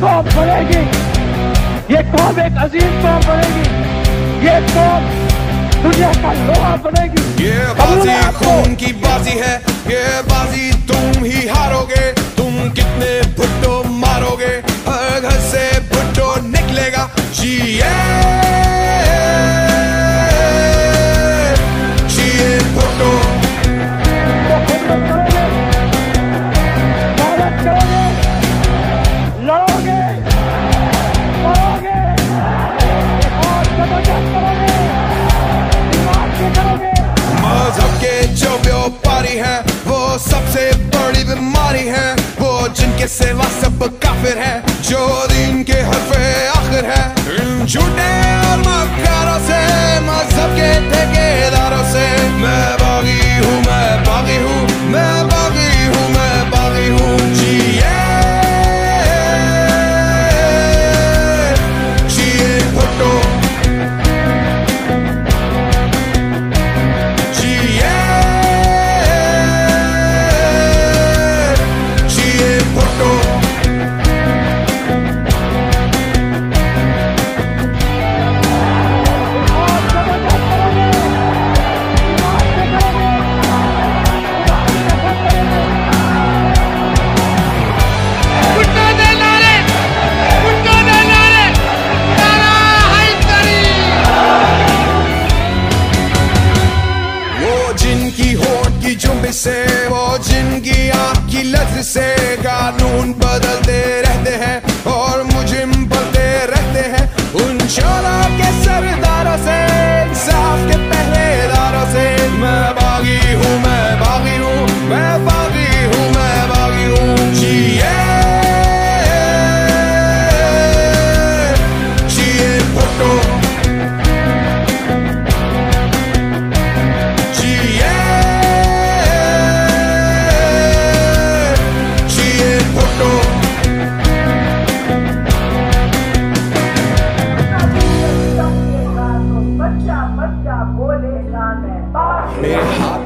कौम बनेगी ये कौम एक अजीम कौम बनेगी ये कौम दुनिया का लोहा बनेगी। ये बाजी खून की बाजी है। ये बाजी तुम ही हारोगे। तुम कितने भुट्टो मारोगे। हर घर से भुट्टो निकलेगा। जी जिए सेवा सब काफिर है जो दिन के हरफे आखिर है। झूठे से वो जिनकी आपकी लत से कानून बदलते रहते हैं और मुजिम बदलते रहते हैं। उन चोरों के सरदारों से, इंसाफ के पहरेदारों से मैं बागी हूँ मैं। me hot